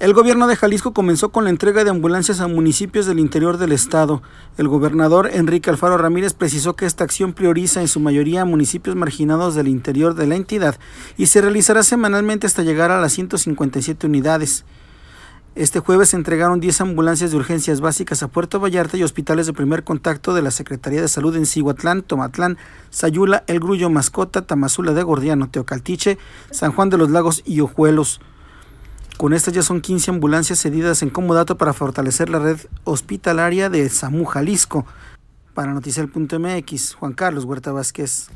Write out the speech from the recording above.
El gobierno de Jalisco comenzó con la entrega de ambulancias a municipios del interior del estado. El gobernador Enrique Alfaro Ramírez precisó que esta acción prioriza en su mayoría a municipios marginados del interior de la entidad y se realizará semanalmente hasta llegar a las 157 unidades. Este jueves se entregaron 10 ambulancias de urgencias básicas a Puerto Vallarta y hospitales de primer contacto de la Secretaría de Salud en Cihuatlán, Tomatlán, Sayula, El Grullo, Mascota, Tamazula de Gordiano, Teocaltiche, San Juan de los Lagos y Ojuelos. Con estas ya son 15 ambulancias cedidas en comodato para fortalecer la red hospitalaria de SAMU Jalisco. Para Noticiel.mx, Juan Carlos Huerta Vázquez.